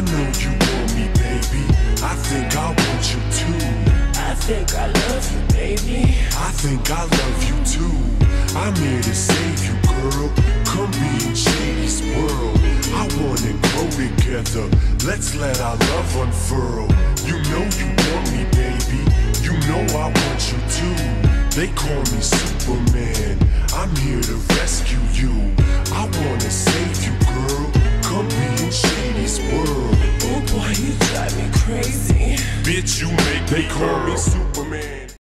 I know you want me, baby. I think I want you too. I think I love you, baby. I think I love you too. I'm here to save you, girl. Come be in Shady's world. I wanna grow together. Let's let our love unfurl. You know you want me, baby. You know I want you too. They call me Superman. Bitch, you make They call me Superman.